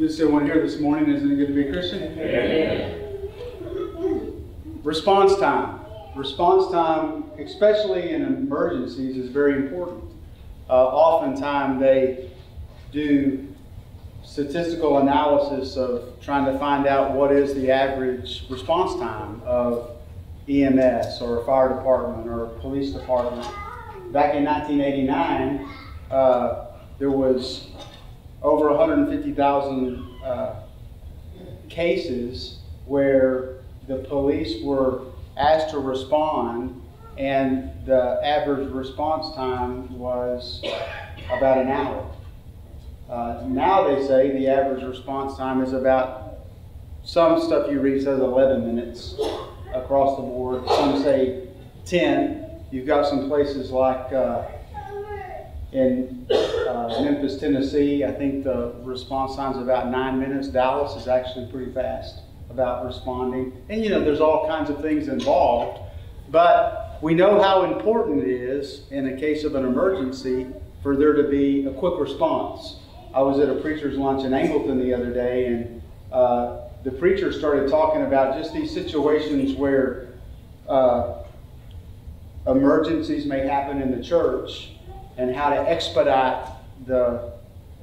To see everyone here this morning. Isn't it good to be a Christian? Response time. Response time, especially in emergencies, is very important. Uh, oftentimes they do statistical analysis of trying to find out what is the average response time of EMS or a fire department or a police department. Back in 1989, uh, there was over 150,000 uh, cases where the police were asked to respond and the average response time was about an hour. Uh, now they say the average response time is about, some stuff you read says 11 minutes across the board, some say 10. You've got some places like uh, in uh, Memphis, Tennessee, I think the response time is about nine minutes. Dallas is actually pretty fast about responding. And you know, there's all kinds of things involved. But we know how important it is in a case of an emergency for there to be a quick response. I was at a preacher's lunch in Angleton the other day, and uh, the preacher started talking about just these situations where uh, emergencies may happen in the church and how to expedite the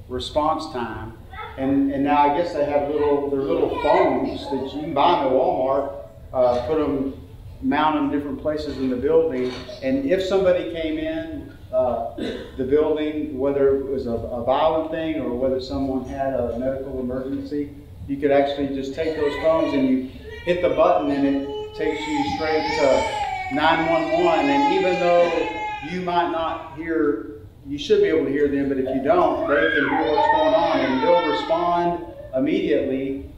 response time. And, and now I guess they have little, their little phones that you can buy in Walmart, uh, put them, mount them different places in the building. And if somebody came in uh, the building, whether it was a, a violent thing or whether someone had a medical emergency, you could actually just take those phones and you hit the button and it takes you straight to 911. And even though you might not hear, you should be able to hear them, but if you don't, they can hear what's going on and they'll respond immediately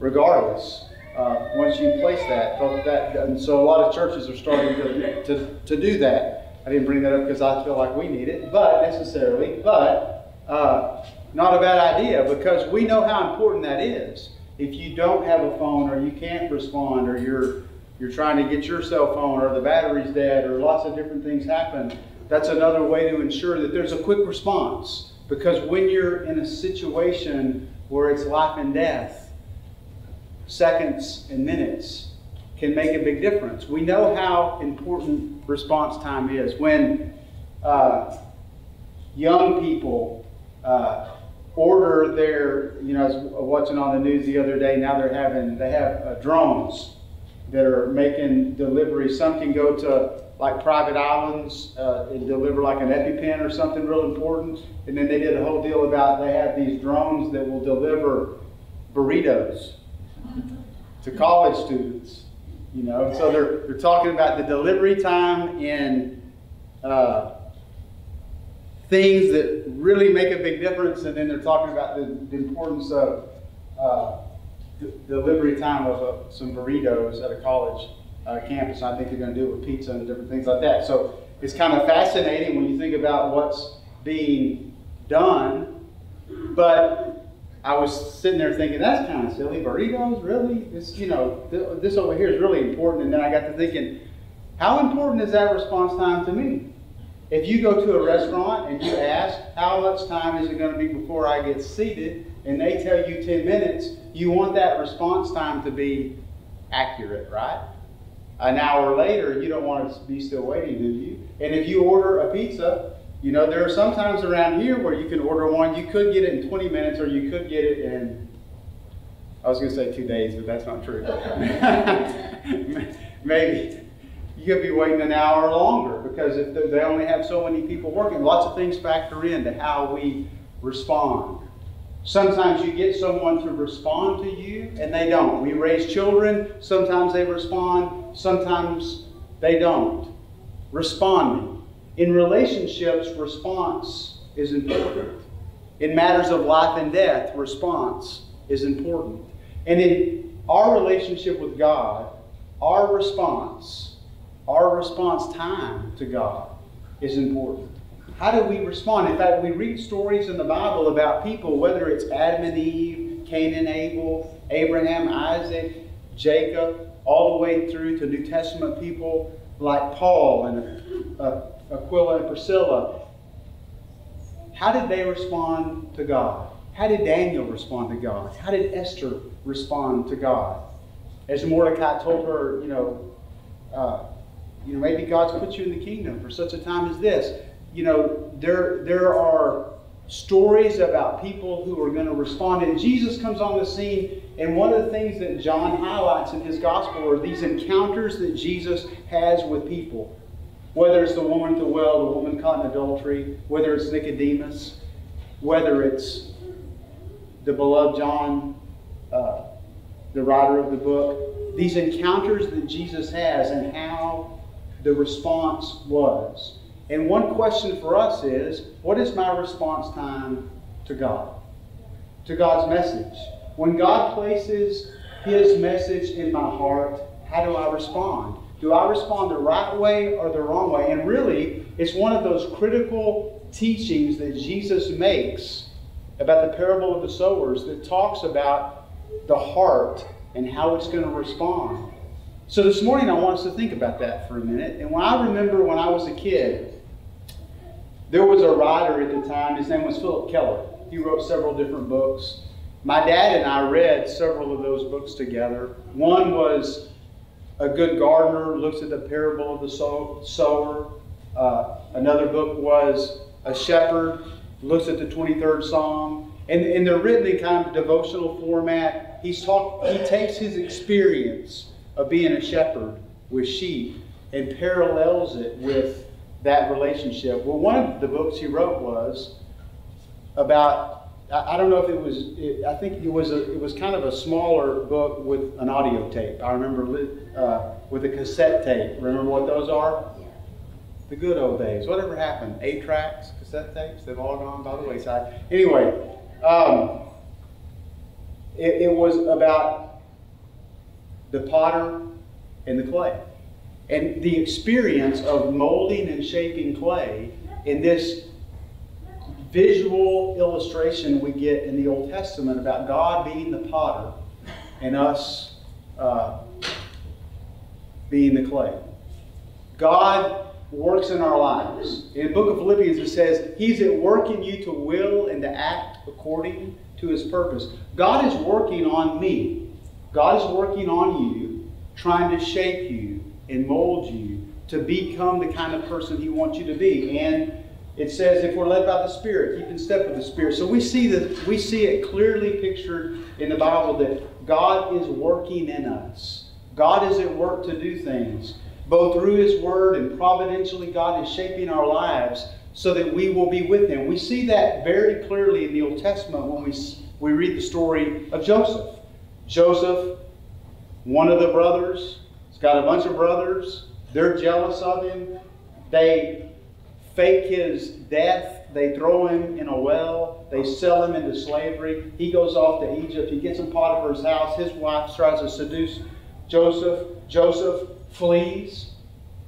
regardless. Uh, once you place that, that, and so a lot of churches are starting to, to, to do that. I didn't bring that up because I feel like we need it, but necessarily, but uh, not a bad idea because we know how important that is. If you don't have a phone or you can't respond or you're you're trying to get your cell phone or the battery's dead or lots of different things happen, that's another way to ensure that there's a quick response. Because when you're in a situation where it's life and death, seconds and minutes can make a big difference. We know how important response time is. When uh, young people uh, order their, you know, I was watching on the news the other day, now they're having, they have uh, drones that are making deliveries. Some can go to like private islands uh, and deliver like an EpiPen or something real important. And then they did a whole deal about they have these drones that will deliver burritos to college students. You know, so they're they're talking about the delivery time in uh, things that really make a big difference, and then they're talking about the, the importance of uh, delivery time of uh, some burritos at a college uh, campus. I think they're going to do it with pizza and different things like that. So it's kind of fascinating when you think about what's being done. But I was sitting there thinking, that's kind of silly. Burritos, really? This, you know, th this over here is really important. And then I got to thinking, how important is that response time to me? If you go to a restaurant and you ask, how much time is it going to be before I get seated? And they tell you 10 minutes, you want that response time to be accurate, right? An hour later, you don't want to be still waiting, do you? And if you order a pizza, you know, there are some times around here where you can order one, you could get it in 20 minutes or you could get it in, I was going to say two days, but that's not true. Maybe. You could be waiting an hour longer because if they only have so many people working, lots of things factor into how we respond. Sometimes you get someone to respond to you and they don't. We raise children, sometimes they respond, sometimes they don't. Responding. In relationships, response is important. In matters of life and death, response is important. And in our relationship with God, our response, our response time to God is important. How do we respond? In fact, we read stories in the Bible about people, whether it's Adam and Eve, Cain and Abel, Abraham, Isaac, Jacob, all the way through to New Testament people like Paul and uh, Aquila and Priscilla. How did they respond to God? How did Daniel respond to God? How did Esther respond to God? As Mordecai told her, you know, uh, you know, maybe God's put you in the kingdom for such a time as this. You know, there there are stories about people who are going to respond, and Jesus comes on the scene. And one of the things that John highlights in his gospel are these encounters that Jesus has with people. Whether it's the woman at the well, the woman caught in adultery, whether it's Nicodemus, whether it's the beloved John, uh, the writer of the book, these encounters that Jesus has and how the response was. And one question for us is what is my response time to God? To God's message? When God places His message in my heart, how do I respond? Do I respond the right way or the wrong way? And really, it's one of those critical teachings that Jesus makes about the parable of the sowers that talks about the heart and how it's going to respond. So this morning I want us to think about that for a minute. And when I remember when I was a kid, there was a writer at the time, his name was Phillip Keller. He wrote several different books. My dad and I read several of those books together. One was A Good Gardener Looks at the Parable of the Sower. Uh, another book was A Shepherd Looks at the 23rd Psalm. And, and they're written in kind of devotional format. He's talk, he takes his experience of being a shepherd with sheep and parallels it with that relationship. Well, one of the books he wrote was about, I, don't know if it was, it, I think it was, a, it was kind of a smaller book with an audio tape. I remember uh, with a cassette tape. Remember what those are? The good old days. Whatever happened? Eight tracks, cassette tapes, they've all gone by the wayside. Anyway, um, it, it was about the potter and the clay. And the experience of molding and shaping clay in this visual illustration we get in the Old Testament about God being the potter and us uh, being the clay. God works in our lives. In the book of Philippians, it says, He's at work in you to will and to act according to His purpose. God is working on me. God is working on you, trying to shape you and mold you to become the kind of person He wants you to be. And it says, if we're led by the Spirit, keep in step with the Spirit. So we see that we see it clearly pictured in the Bible that God is working in us. God is at work to do things. Both through His Word and providentially, God is shaping our lives so that we will be with Him. We see that very clearly in the Old Testament when we, we read the story of Joseph. Joseph, one of the brothers, got a bunch of brothers. They're jealous of him. They fake his death. They throw him in a well. They sell him into slavery. He goes off to Egypt. He gets in Potiphar's house. His wife tries to seduce Joseph. Joseph flees.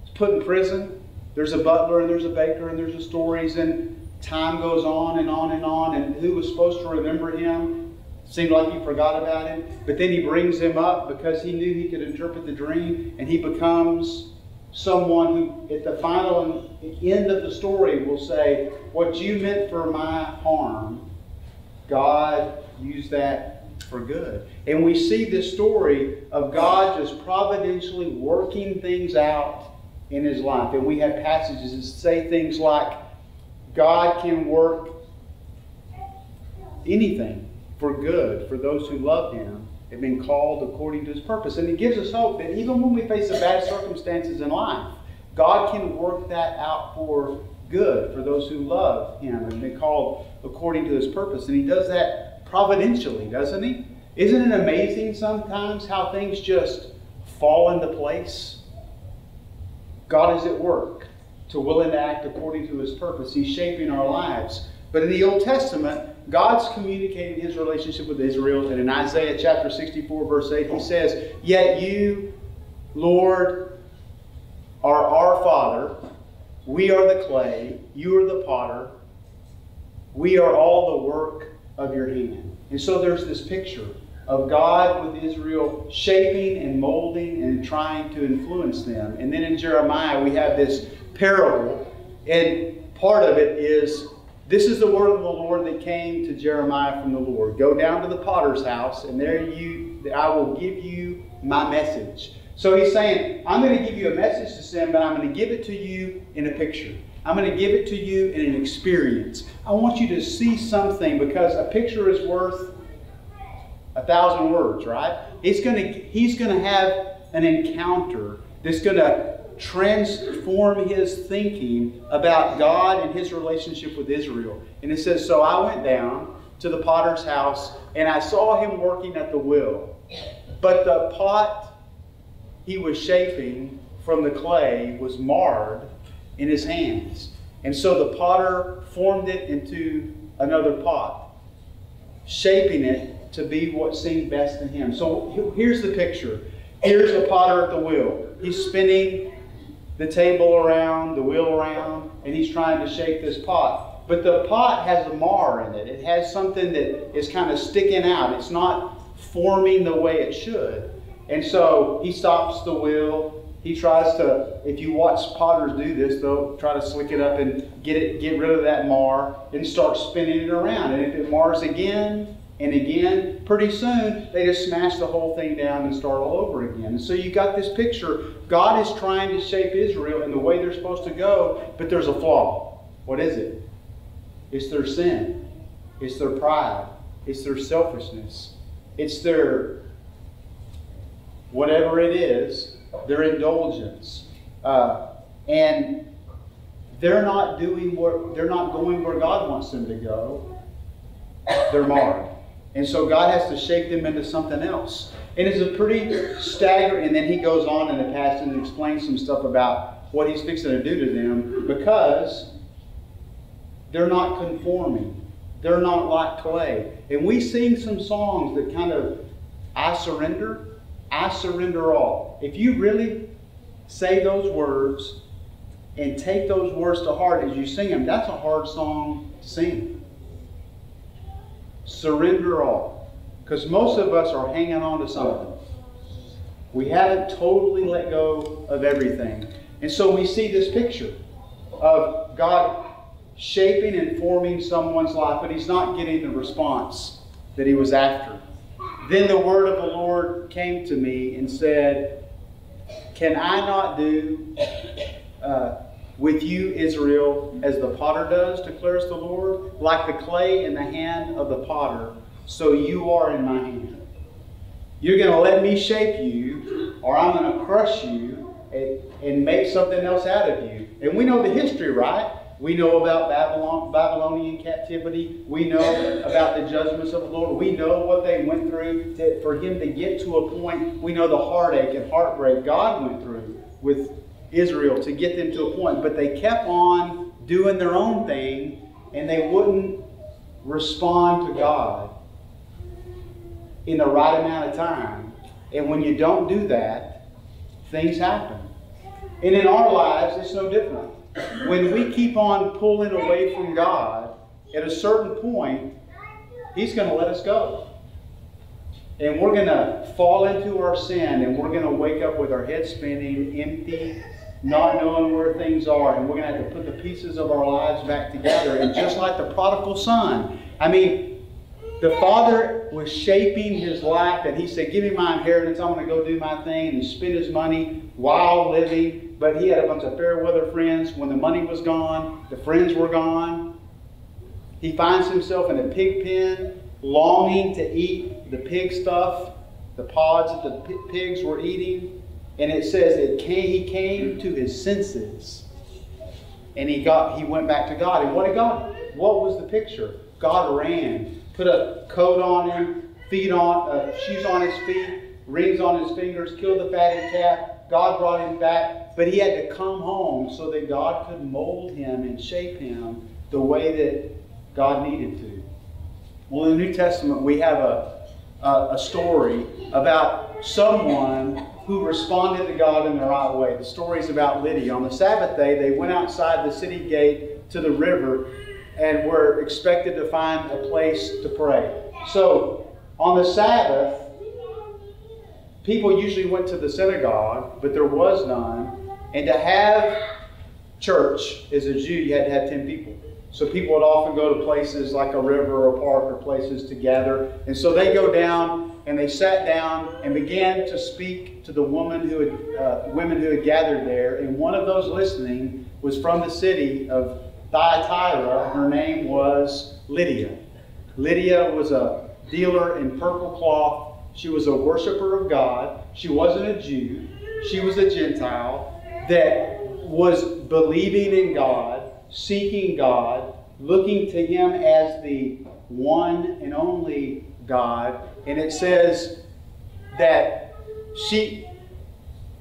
He's put in prison. There's a butler and there's a baker and there's the stories and time goes on and on and on. And who was supposed to remember him? Seemed like he forgot about him. But then he brings him up because he knew he could interpret the dream, and he becomes someone who, at the final end of the story, will say, What you meant for my harm, God used that for good. And we see this story of God just providentially working things out in his life. And we have passages that say things like, God can work anything for good for those who love him and been called according to his purpose. And it gives us hope that even when we face the bad circumstances in life, God can work that out for good for those who love him and been called according to his purpose. And he does that providentially, doesn't he? Isn't it amazing sometimes how things just fall into place? God is at work to will and act according to his purpose. He's shaping our lives. But in the Old Testament, God's communicating his relationship with Israel. And in Isaiah chapter 64, verse 8, he says, Yet you, Lord, are our Father. We are the clay. You are the potter. We are all the work of your hand. And so there's this picture of God with Israel shaping and molding and trying to influence them. And then in Jeremiah, we have this parable. And part of it is This is the word of the Lord that came to Jeremiah from the Lord. Go down to the potter's house, and there you I will give you my message. So he's saying, I'm going to give you a message to send, but I'm going to give it to you in a picture. I'm going to give it to you in an experience. I want you to see something because a picture is worth a thousand words, right? He's going to, he's going to have an encounter that's going to transform his thinking about God and his relationship with Israel. And it says, So I went down to the potter's house and I saw him working at the wheel. But the pot he was shaping from the clay was marred in his hands. And so the potter formed it into another pot, shaping it to be what seemed best to him. So here's the picture. Here's a potter at the wheel. He's spinning the table around, the wheel around, and he's trying to shake this pot. But the pot has a mar in it. It has something that is kind of sticking out. It's not forming the way it should. And so he stops the wheel. He tries to, if you watch potters do this, they'll try to slick it up and get it, get rid of that mar and start spinning it around. And if it mars again, and again, pretty soon they just smash the whole thing down and start all over again. And so you got this picture. God is trying to shape Israel in the way they're supposed to go, but there's a flaw. What is it? It's their sin. It's their pride. It's their selfishness. It's their whatever it is, their indulgence. Uh, and they're not doing what they're not going where God wants them to go. They're marred. And so God has to shape them into something else. And it's a pretty staggering, and then he goes on in the past and explains some stuff about what he's fixing to do to them because they're not conforming. They're not like clay. And we sing some songs that kind of, I surrender, I surrender all. If you really say those words and take those words to heart as you sing them, that's a hard song to sing surrender all. Because most of us are hanging on to something. We haven't totally let go of everything. And so we see this picture of God shaping and forming someone's life, but he's not getting the response that he was after. Then the word of the Lord came to me and said, Can I not do with you, Israel, as the potter does, declares the Lord, like the clay in the hand of the potter, so you are in my hand. You're going to let me shape you, or I'm going to crush you and, and make something else out of you. And we know the history, right? We know about Babylon, Babylonian captivity. We know about the judgments of the Lord. We know what they went through to, for him to get to a point. We know the heartache and heartbreak God went through with Israel to get them to a point, but they kept on doing their own thing and they wouldn't respond to God in the right amount of time. And when you don't do that, things happen. And in our lives, it's no different. When we keep on pulling away from God, at a certain point, He's going to let us go. And we're going to fall into our sin and we're going to wake up with our head spinning, empty, not knowing where things are, and we're going to have to put the pieces of our lives back together. And just like the prodigal son, I mean, the father was shaping his life, and he said, Give me my inheritance. I'm going to go do my thing and spend his money while living. But he had a bunch of fair weather friends. When the money was gone, the friends were gone. He finds himself in a pig pen, longing to eat the pig stuff, the pods that the pigs were eating. And it says that he came to his senses and he got he went back to God. And what did God? What was the picture? God ran, put a coat on him, feet on, uh, shoes on his feet, rings on his fingers, killed the fatted calf. God brought him back, but he had to come home so that God could mold him and shape him the way that God needed to. Well, in the New Testament, we have a, a, a story about someone who responded to God in the right way. The story is about Lydia. On the Sabbath day, they went outside the city gate to the river and were expected to find a place to pray. So, on the Sabbath, people usually went to the synagogue, but there was none. And to have church as a Jew, you had to have 10 people. So people would often go to places like a river or a park or places to gather. And so they go down and they sat down and began to speak to the woman who had, uh, women who had gathered there. And one of those listening was from the city of Thyatira. Her name was Lydia. Lydia was a dealer in purple cloth. She was a worshiper of God. She wasn't a Jew. She was a Gentile that was believing in God seeking God, looking to Him as the one and only God. And it says that she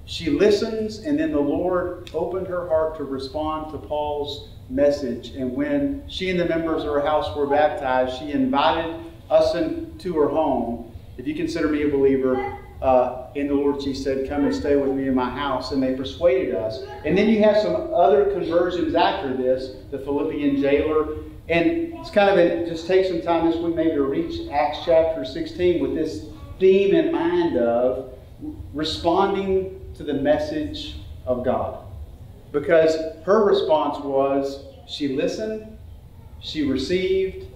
she listens, and then the Lord opened her heart to respond to Paul's message. And when she and the members of her house were baptized, she invited us into her home. If you consider me a believer, uh, in the Lord, she said, Come and stay with me in my house. And they persuaded us. And then you have some other conversions after this, the Philippian jailer. And it's kind of a, just take some time this week maybe to reach Acts chapter 16 with this theme in mind of responding to the message of God. Because her response was she listened, she received,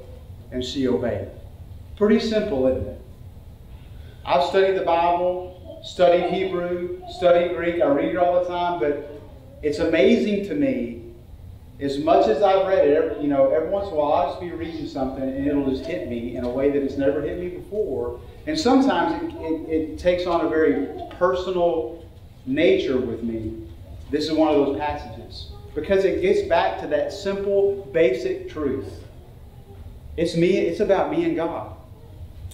and she obeyed. Pretty simple, isn't it? I've studied the Bible, studied Hebrew, studied Greek. I read it all the time, but it's amazing to me. As much as I've read it, you know, every once in a while I'll just be reading something and it'll just hit me in a way that it's never hit me before. And sometimes it, it, it takes on a very personal nature with me. This is one of those passages because it gets back to that simple, basic truth. It's me. It's about me and God.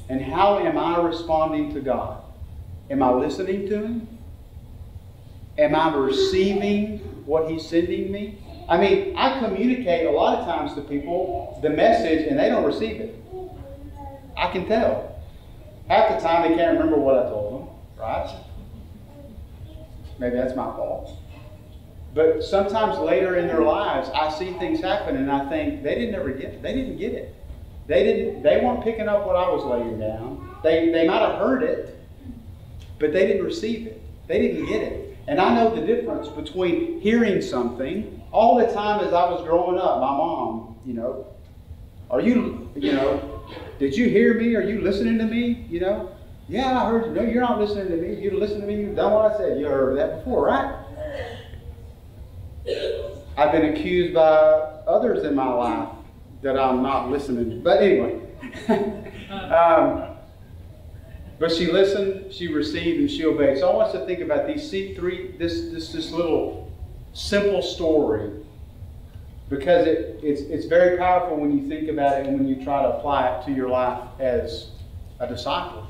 And how am I responding to God? Am I listening to Him? Am I receiving what He's sending me? I mean, I communicate a lot of times to people the message and they don't receive it. I can tell. Half the time they can't remember what I told them, right? Maybe that's my fault. But sometimes later in their lives, I see things happen and I think they didn't ever get it. They didn't get it. They didn't. They weren't picking up what I was laying down. They they might have heard it, but they didn't receive it. They didn't get it. And I know the difference between hearing something all the time as I was growing up. My mom, you know, are you, you know, did you hear me? Are you listening to me? You know, yeah, I heard you. No, you're not listening to me. You listen to me. You've done what I said. You heard that before, right? I've been accused by others in my life that I'm not listening. But anyway, um, but she listened, she received, and she obeyed. So I want us to think about these three, this this this little simple story, because it, it's it's very powerful when you think about it and when you try to apply it to your life as a disciple.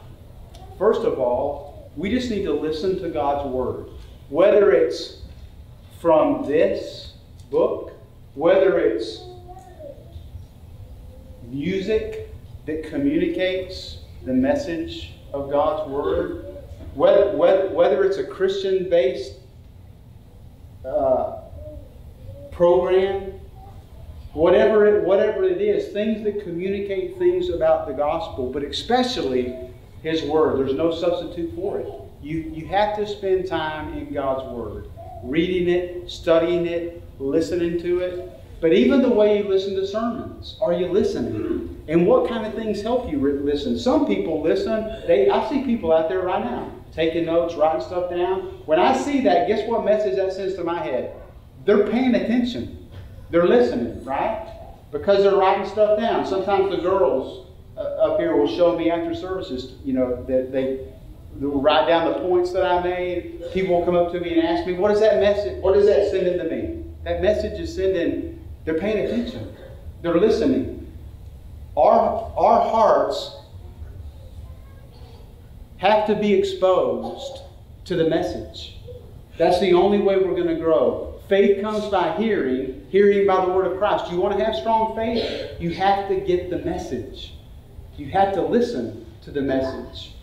First of all, we just need to listen to God's word, whether it's from this book, whether it's music that communicates the message of God's Word, whether, whether it's a Christian based uh, program, whatever it, whatever it is, things that communicate things about the gospel, but especially His Word. There's no substitute for it. You, you have to spend time in God's Word, reading it, studying it, listening to it, but even the way you listen to sermons, are you listening? And what kind of things help you listen? Some people listen. They, I see people out there right now taking notes, writing stuff down. When I see that, guess what message that sends to my head? They're paying attention. They're listening, right? Because they're writing stuff down. Sometimes the girls uh, up here will show me after services, you know, that they will write down the points that I made. People will come up to me and ask me, "What is that message? What is that sending to me?" That message is sending they're paying attention. They're listening. Our, our hearts have to be exposed to the message. That's the only way we're going to grow. Faith comes by hearing, hearing by the word of Christ. You want to have strong faith? You have to get the message. You have to listen to the message.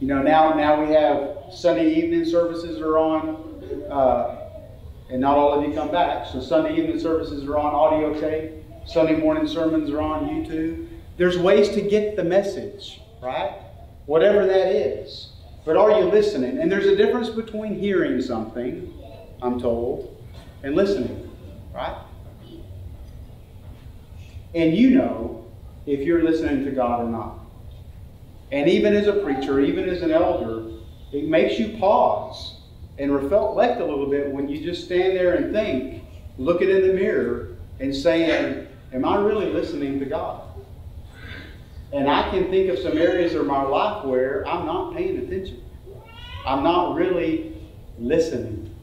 You know, now, now we have Sunday evening services are on. Uh, and not all of you come back. So Sunday evening services are on audio tape. Sunday morning sermons are on YouTube. There's ways to get the message, right? Whatever that is. But are you listening? And there's a difference between hearing something, I'm told, and listening. right? And you know if you're listening to God or not. And even as a preacher, even as an elder, it makes you pause and reflect a little bit when you just stand there and think, looking in the mirror and saying, Am I really listening to God? And I can think of some areas of my life where I'm not paying attention. I'm not really listening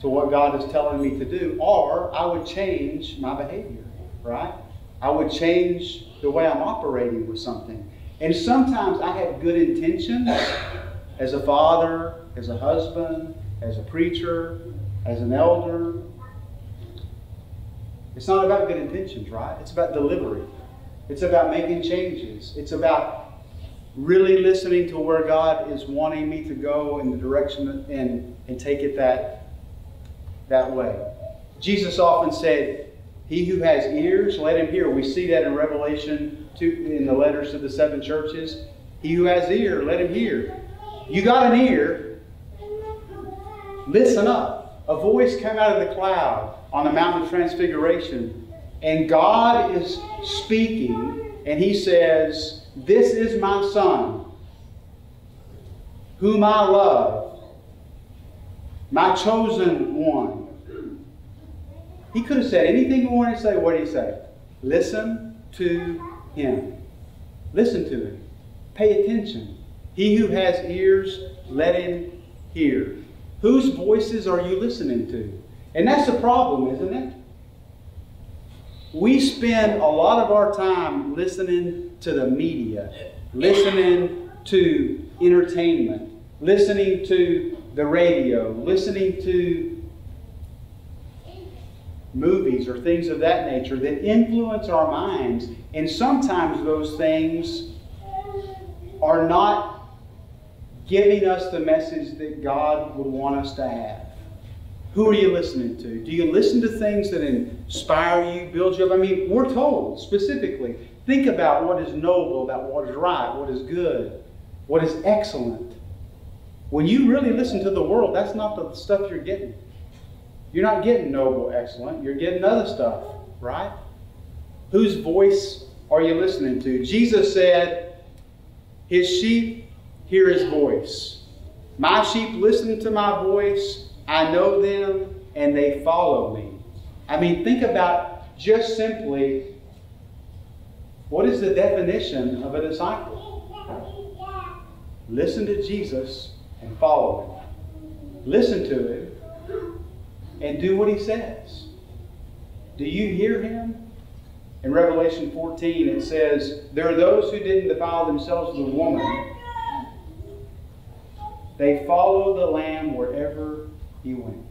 to what God is telling me to do, or I would change my behavior, right? I would change the way I'm operating with something. And sometimes I have good intentions as a father, as a husband, as a preacher, as an elder. It's not about good intentions, right? It's about delivery. It's about making changes. It's about really listening to where God is wanting me to go in the direction and, and take it that, that way. Jesus often said, He who has ears, let him hear. We see that in Revelation 2, in the letters to the seven churches. He who has ear, let him hear. You got an ear, listen up. A voice came out of the cloud on the Mountain of Transfiguration, and God is speaking, and He says, This is my Son, whom I love, my chosen one. He could have said anything he wanted to say. What did he say? Listen to him. Listen to him. Pay attention. He who has ears, let him hear. Whose voices are you listening to? And that's the problem, isn't it? We spend a lot of our time listening to the media, listening to entertainment, listening to the radio, listening to movies or things of that nature that influence our minds. And sometimes those things are not giving us the message that God would want us to have. Who are you listening to? Do you listen to things that inspire you, build you up? I mean, we're told specifically think about what is noble, about what is right, what is good, what is excellent. When you really listen to the world, that's not the stuff you're getting. You're not getting noble, excellent. You're getting other stuff, right? Whose voice are you listening to? Jesus said, His sheep hear His voice. My sheep listen to my voice I know them and they follow me. I mean, think about just simply what is the definition of a disciple? Listen to Jesus and follow him. Listen to him and do what he says. Do you hear him? In Revelation 14, it says, There are those who didn't defile themselves with a woman. They follow the Lamb wherever he went.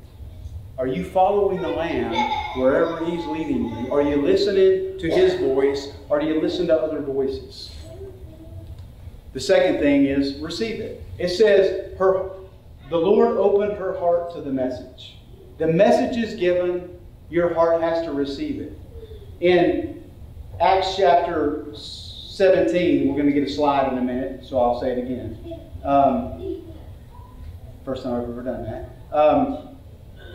Are you following the Lamb wherever He's leading you? Are you listening to His voice or do you listen to other voices? The second thing is receive it. It says, her, the Lord opened her heart to the message. The message is given, your heart has to receive it. In Acts chapter 17, we're going to get a slide in a minute, so I'll say it again. Um, first time I've ever done that. Um,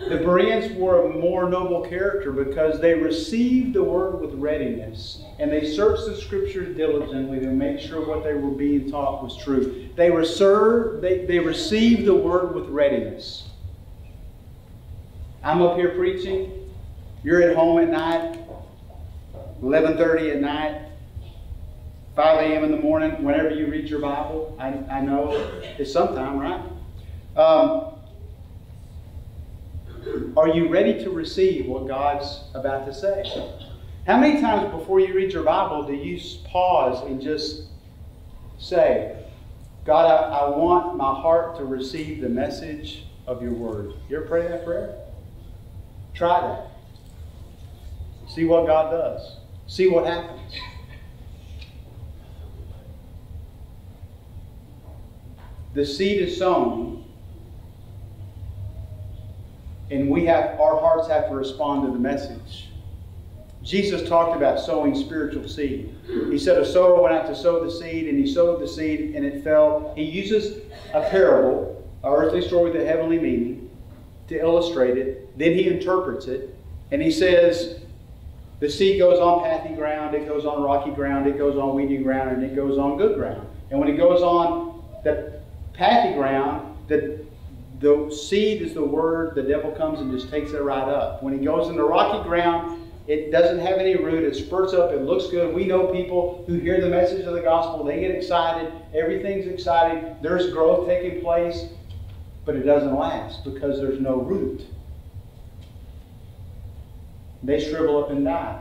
the Bereans were a more noble character because they received the word with readiness and they searched the scriptures diligently to make sure what they were being taught was true. They, reserved, they, they received the word with readiness. I'm up here preaching. You're at home at night, 11.30 at night, 5 a.m. in the morning, whenever you read your Bible. I, I know it's sometime, right? Um, are you ready to receive what God's about to say? How many times before you read your Bible do you pause and just say, God, I, I want my heart to receive the message of your word? You ever pray that prayer? Try that. See what God does. See what happens. The seed is sown and we have our hearts have to respond to the message. Jesus talked about sowing spiritual seed. He said a sower went out to sow the seed, and he sowed the seed, and it fell. He uses a parable, a earthly story with a heavenly meaning, to illustrate it. Then he interprets it, And he says, the seed goes on pathy ground, it goes on rocky ground, it goes on weedy ground, and it goes on good ground. And when it goes on the pathy ground, the, the seed is the word, the devil comes and just takes it right up. When he goes into rocky ground, it doesn't have any root, it spurts up, it looks good. We know people who hear the message of the gospel, they get excited, everything's exciting, there's growth taking place, but it doesn't last because there's no root they shrivel up and die.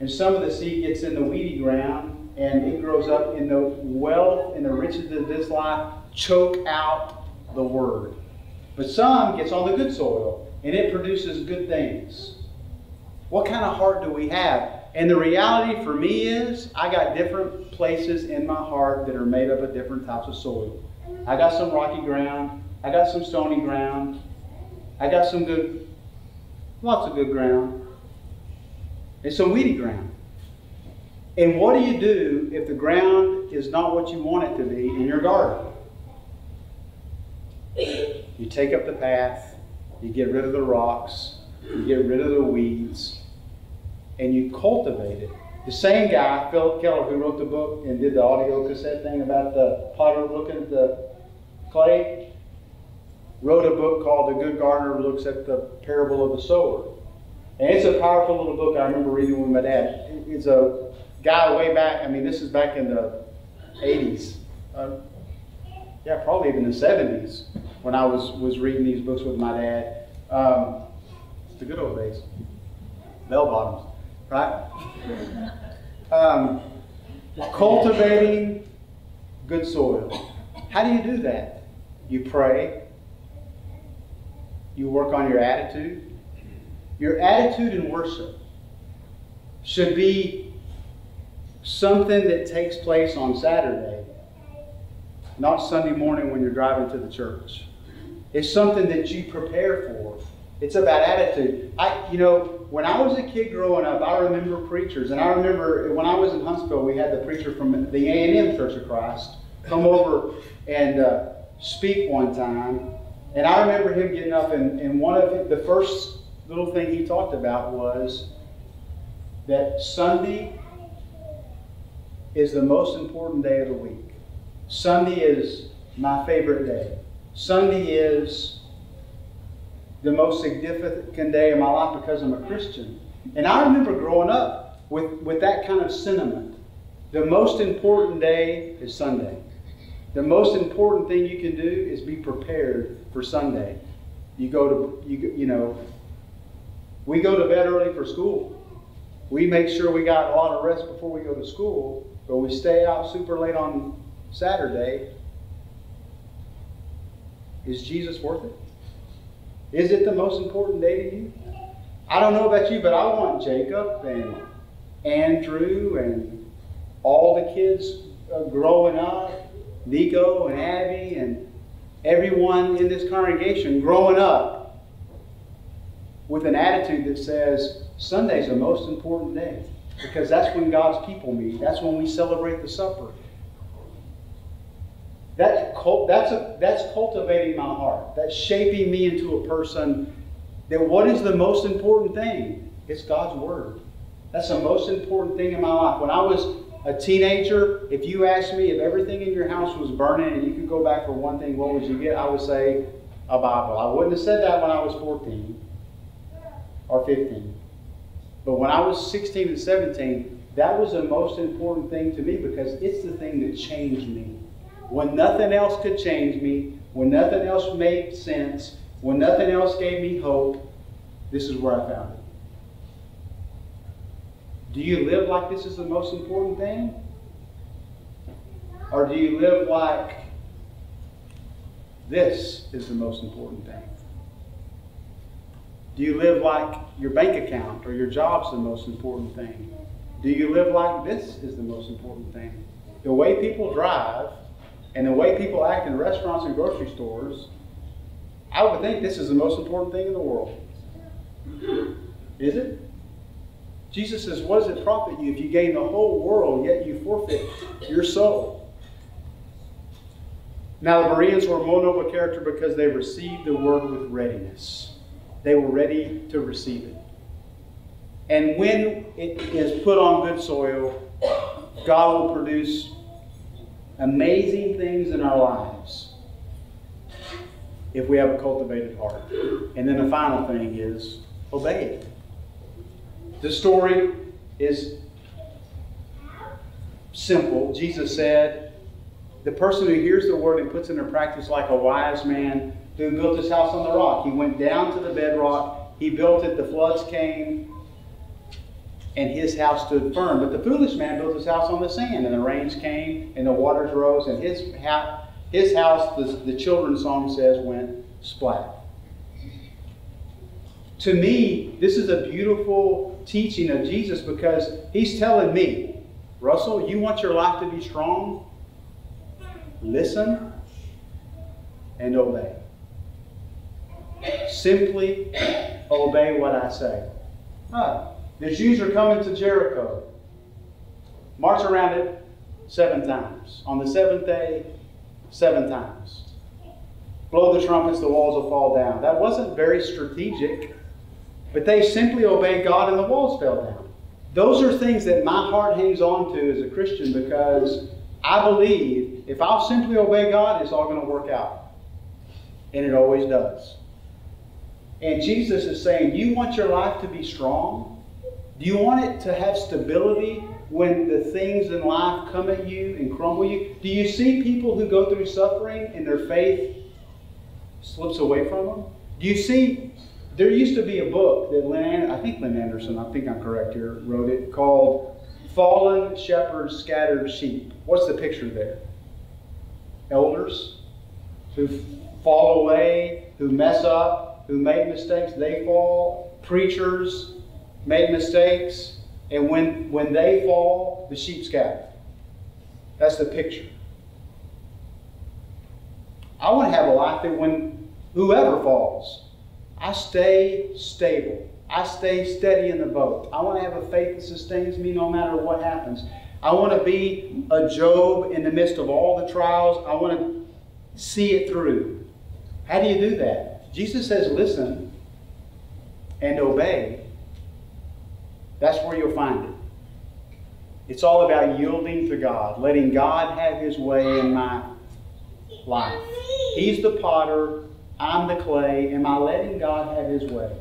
And some of the seed gets in the weedy ground and it grows up in the wealth and the riches of this life, choke out the word. But some gets on the good soil and it produces good things. What kind of heart do we have? And the reality for me is, I got different places in my heart that are made up of different types of soil. I got some rocky ground, I got some stony ground, I got some good Lots of good ground. And some weedy ground. And what do you do if the ground is not what you want it to be in your garden? You take up the path, you get rid of the rocks, you get rid of the weeds, and you cultivate it. The same guy, Phillip Keller, who wrote the book and did the audio cassette thing about the potter looking at the clay, wrote a book called The Good Gardener Looks at the Parable of the Sower. And it's a powerful little book I remember reading with my dad. It's a guy way back, I mean, this is back in the 80s. Uh, yeah, probably even the 70s when I was, was reading these books with my dad. Um, the good old days. Bell bottoms, right? Um, cultivating good soil. How do you do that? You pray, you work on your attitude. Your attitude in worship should be something that takes place on Saturday, not Sunday morning when you're driving to the church. It's something that you prepare for. It's about attitude. I, you know, when I was a kid growing up, I remember preachers, and I remember when I was in Huntsville, we had the preacher from the A&M Church of Christ come over and uh, speak one time, and I remember him getting up, and, and one of the first little thing he talked about was that Sunday is the most important day of the week. Sunday is my favorite day. Sunday is the most significant day of my life because I'm a Christian. And I remember growing up with, with that kind of sentiment. The most important day is Sunday. The most important thing you can do is be prepared for Sunday. You go to, you, you know, we go to bed early for school. We make sure we got a lot of rest before we go to school, but we stay out super late on Saturday. Is Jesus worth it? Is it the most important day to you? I don't know about you, but I want Jacob and Andrew and all the kids uh, growing up, Nico and Abby and everyone in this congregation growing up with an attitude that says Sunday's the most important day because that's when God's people meet. That's when we celebrate the supper. That, that's, a, that's cultivating my heart. That's shaping me into a person that what is the most important thing? It's God's Word. That's the most important thing in my life. When I was a teenager, if you asked me if everything in your house was burning and you could go back for one thing, what would you get? I would say a Bible. I wouldn't have said that when I was 14 or 15. But when I was 16 and 17, that was the most important thing to me because it's the thing that changed me. When nothing else could change me, when nothing else made sense, when nothing else gave me hope, this is where I found it. Do you live like this is the most important thing? Or do you live like this is the most important thing? Do you live like your bank account or your job's the most important thing? Do you live like this is the most important thing? The way people drive and the way people act in restaurants and grocery stores, I would think this is the most important thing in the world. Is it? Jesus says, What does it profit you if you gain the whole world, yet you forfeit your soul? Now, the Bereans were more noble character because they received the word with readiness. they were ready to receive it. And when it is put on good soil, God will produce amazing things in our lives if we have a cultivated heart. And then the final thing is obey it. The story is simple. Jesus said, The person who hears the word and puts it into practice like a wise man who built his house on the rock. He went down to the bedrock, he built it, the floods came, and his house stood firm. But the foolish man built his house on the sand, and the rains came, and the waters rose, and his, house, his house, the, the children's song says, went splat. To me, this is a beautiful teaching of Jesus because he's telling me, Russell, you want your life to be strong? Listen and obey. Simply obey what I say. Ah, the Jews are coming to Jericho. March around it seven times. On the seventh day, seven times. Blow the trumpets, the walls will fall down. That wasn't very strategic, but they simply obeyed God and the walls fell down. Those are things that my heart hangs on to as a Christian because I believe if I'll simply obey God, it's all going to work out. And it always does. And Jesus is saying, You want your life to be strong? Do you want it to have stability when the things in life come at you and crumble you? Do you see people who go through suffering and their faith slips away from them? Do you see? There used to be a book that Lynn, I think Lynn Anderson, I think I'm correct here, wrote it called Fallen Shepherds Scattered Sheep. What's the picture there? Elders who fall away, who mess up, who make mistakes, they fall. Preachers make mistakes, and when, when they fall, the sheep scatter. That's the picture. I want to have a life that when whoever falls, I stay stable. I stay steady in the boat. I want to have a faith that sustains me no matter what happens. I want to be a Job in the midst of all the trials. I want to see it through. How do you do that? Jesus says, listen and obey. That's where you'll find it. It's all about yielding to God, letting God have His way in my life. He's the potter, I'm the clay. Am I letting God have His way?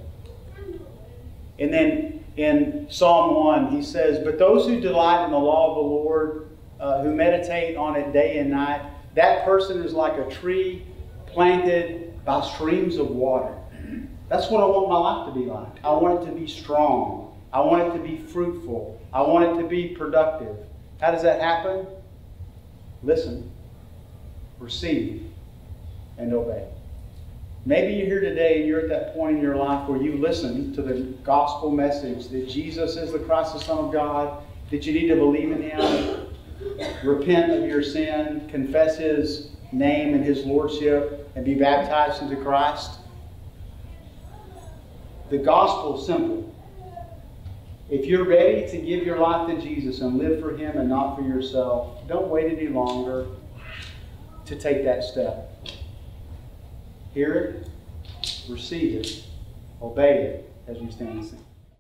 And then in Psalm 1, he says, But those who delight in the law of the Lord, uh, who meditate on it day and night, that person is like a tree planted by streams of water. That's what I want my life to be like. I want it to be strong. I want it to be fruitful. I want it to be productive. How does that happen? Listen, receive, and obey. Maybe you're here today and you're at that point in your life where you listen to the gospel message that Jesus is the Christ, the Son of God, that you need to believe in Him, repent of your sin, confess His name and His Lordship, and be baptized into Christ. The gospel is simple. If you're ready to give your life to Jesus and live for Him and not for yourself, don't wait any longer to take that step. Hear it, receive it, obey it as we stand and sing.